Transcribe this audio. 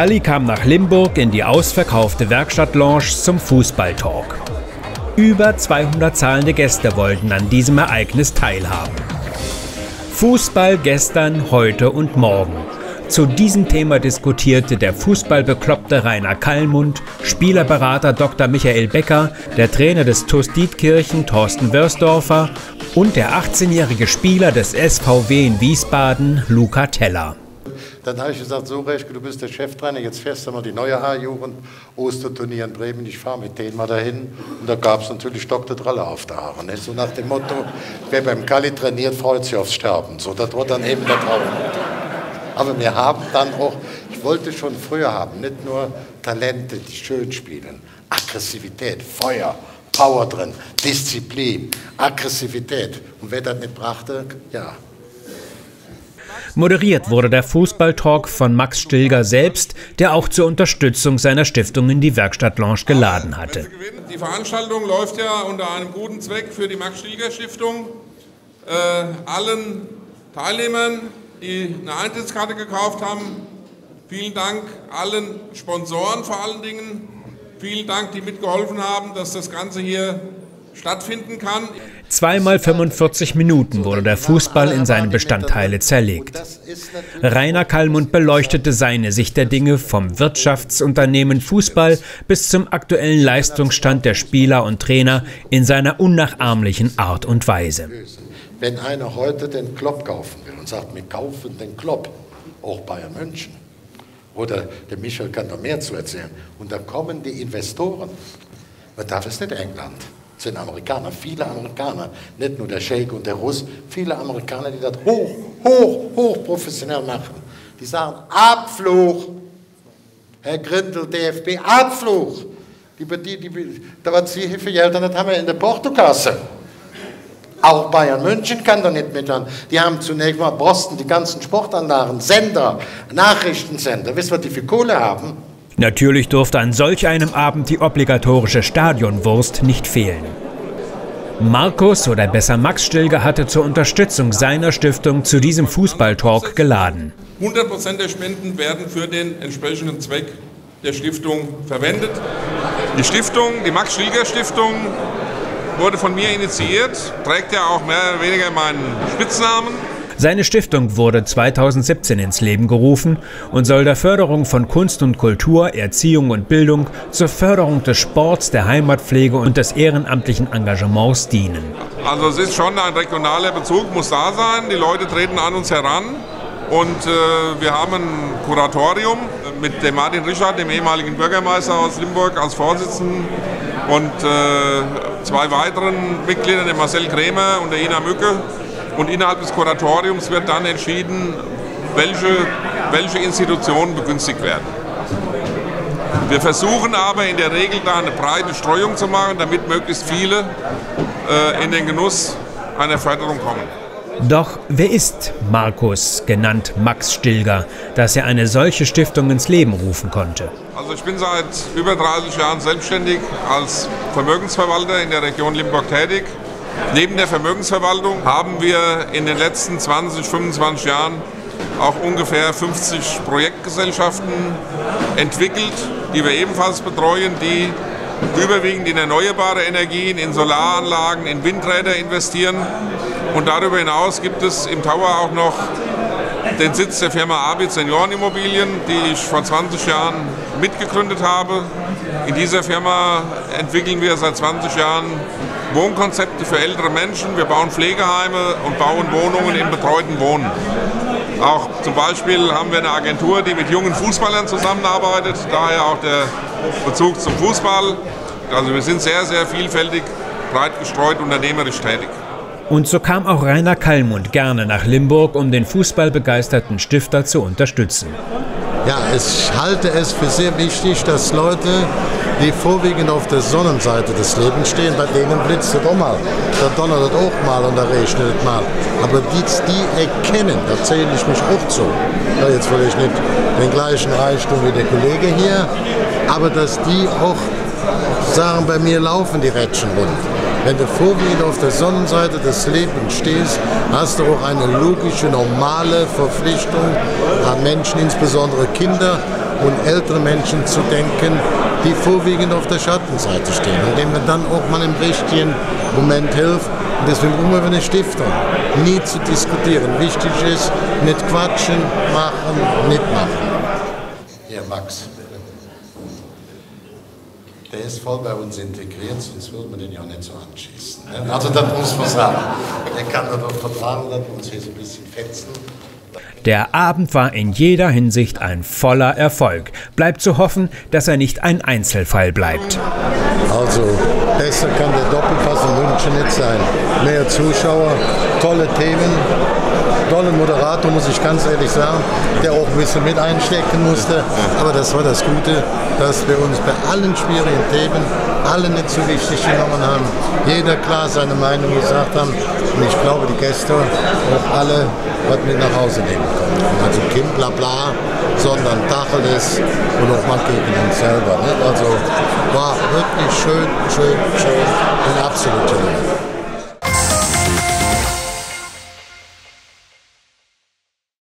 Kalli kam nach Limburg in die ausverkaufte Werkstattlounge zum Fußballtalk. Über 200 zahlende Gäste wollten an diesem Ereignis teilhaben. Fußball gestern, heute und morgen. Zu diesem Thema diskutierte der Fußballbekloppte Rainer Kallmund, Spielerberater Dr. Michael Becker, der Trainer des TuS Dietkirchen Thorsten Wörsdorfer und der 18-jährige Spieler des SVW in Wiesbaden Luca Teller. Dann habe ich gesagt, so Reschke, du bist der Cheftrainer, jetzt fährst du mal die neue A-Jugend, Osterturnier in Bremen, ich fahre mit denen mal dahin. Und da gab es natürlich Dr. Dralle auf der Haare. Ne? So nach dem Motto, wer beim Kali trainiert, freut sich aufs Sterben. So, das war dann eben der Traum. Aber wir haben dann auch, ich wollte schon früher haben, nicht nur Talente, die schön spielen, Aggressivität, Feuer, Power drin, Disziplin, Aggressivität. Und wer das nicht brachte, ja, Moderiert wurde der Fußballtalk von Max Stilger selbst, der auch zur Unterstützung seiner Stiftung in die Werkstattlounge geladen hatte. Die Veranstaltung läuft ja unter einem guten Zweck für die Max Stilger Stiftung. Äh, allen Teilnehmern, die eine Eintrittskarte gekauft haben, vielen Dank allen Sponsoren vor allen Dingen. Vielen Dank, die mitgeholfen haben, dass das Ganze hier stattfinden kann. Zweimal 45 Minuten wurde der Fußball in seine Bestandteile zerlegt. Rainer Kallmund beleuchtete seine Sicht der Dinge vom Wirtschaftsunternehmen Fußball bis zum aktuellen Leistungsstand der Spieler und Trainer in seiner unnachahmlichen Art und Weise. Wenn einer heute den Klopp kaufen will und sagt, wir kaufen den Klopp, auch Bayern München, oder der Michael kann da mehr zu erzählen, und dann kommen die Investoren, man darf es nicht England sind Amerikaner, viele Amerikaner, nicht nur der Sheikh und der Russ, viele Amerikaner, die das hoch, hoch, hoch professionell machen. Die sagen, Abfluch, Herr Grindel, DFB, Abfluch. Die, die, die, da was Sie Geld das haben wir in der Portokasse. Auch Bayern München kann da nicht mit an. Die haben zunächst mal Boston, die ganzen Sportanlagen, Sender, Nachrichtensender. Wisst ihr, was die für Kohle haben? Natürlich durfte an solch einem Abend die obligatorische Stadionwurst nicht fehlen. Markus oder besser Max Stilger hatte zur Unterstützung seiner Stiftung zu diesem Fußballtalk geladen. 100% der Spenden werden für den entsprechenden Zweck der Stiftung verwendet. Die Stiftung, die Max Stilger Stiftung, wurde von mir initiiert, trägt ja auch mehr oder weniger meinen Spitznamen. Seine Stiftung wurde 2017 ins Leben gerufen und soll der Förderung von Kunst und Kultur, Erziehung und Bildung, zur Förderung des Sports, der Heimatpflege und des ehrenamtlichen Engagements dienen. Also es ist schon ein regionaler Bezug, muss da sein. Die Leute treten an uns heran und äh, wir haben ein Kuratorium mit dem Martin Richard, dem ehemaligen Bürgermeister aus Limburg, als Vorsitzenden und äh, zwei weiteren Mitgliedern, dem Marcel Krämer und der Ina Mücke. Und innerhalb des Kuratoriums wird dann entschieden, welche, welche Institutionen begünstigt werden. Wir versuchen aber in der Regel da eine breite Streuung zu machen, damit möglichst viele äh, in den Genuss einer Förderung kommen. Doch wer ist Markus, genannt Max Stilger, dass er eine solche Stiftung ins Leben rufen konnte? Also ich bin seit über 30 Jahren selbstständig als Vermögensverwalter in der Region Limburg tätig Neben der Vermögensverwaltung haben wir in den letzten 20, 25 Jahren auch ungefähr 50 Projektgesellschaften entwickelt, die wir ebenfalls betreuen, die überwiegend in erneuerbare Energien, in Solaranlagen, in Windräder investieren. Und darüber hinaus gibt es im Tower auch noch den Sitz der Firma Abit Seniorenimmobilien, die ich vor 20 Jahren mitgegründet habe. In dieser Firma entwickeln wir seit 20 Jahren Wohnkonzepte für ältere Menschen. Wir bauen Pflegeheime und bauen Wohnungen im betreuten Wohnen. Auch zum Beispiel haben wir eine Agentur, die mit jungen Fußballern zusammenarbeitet, daher auch der Bezug zum Fußball. Also wir sind sehr, sehr vielfältig, breit gestreut, unternehmerisch tätig. Und so kam auch Rainer Kallmund gerne nach Limburg, um den fußballbegeisterten Stifter zu unterstützen. Ja, ich halte es für sehr wichtig, dass Leute, die vorwiegend auf der Sonnenseite des Lebens stehen, bei denen blitzt es auch mal, da donnert es auch mal und da regnet es mal. Aber die, die erkennen, da zähle ich mich auch zu. Ja, jetzt vielleicht nicht den gleichen Reichtum wie der Kollege hier, aber dass die auch sagen, bei mir laufen die Rädchen rund. Wenn du vorwiegend auf der Sonnenseite des Lebens stehst, hast du auch eine logische, normale Verpflichtung an Menschen, insbesondere Kinder, und ältere Menschen zu denken, die vorwiegend auf der Schattenseite stehen denen wir dann auch mal im richtigen Moment helfen. Und deswegen brauchen wir eine Stiftung. Nie zu diskutieren. Wichtig ist, nicht quatschen, machen, nicht machen. Hier, Max. Der ist voll bei uns integriert, sonst würde man den ja nicht so anschießen. Ne? Also das muss man sagen. Der kann doch vertragen, dass wir uns hier so ein bisschen fetzen. Der Abend war in jeder Hinsicht ein voller Erfolg. Bleibt zu hoffen, dass er nicht ein Einzelfall bleibt. Also besser kann der Doppelpass in München nicht sein. Mehr Zuschauer, tolle Themen, tolle Moderator, muss ich ganz ehrlich sagen, der auch ein bisschen mit einstecken musste. Aber das war das Gute, dass wir uns bei allen schwierigen Themen alle nicht so wichtig genommen haben. Jeder klar seine Meinung gesagt haben. Und ich glaube, die Gäste auch alle was mit nach Hause nehmen können. Also kein Blabla, sondern Tacheles und auch mal gegen uns selber. Ne? Also war wirklich schön, schön, schön und absolut schön.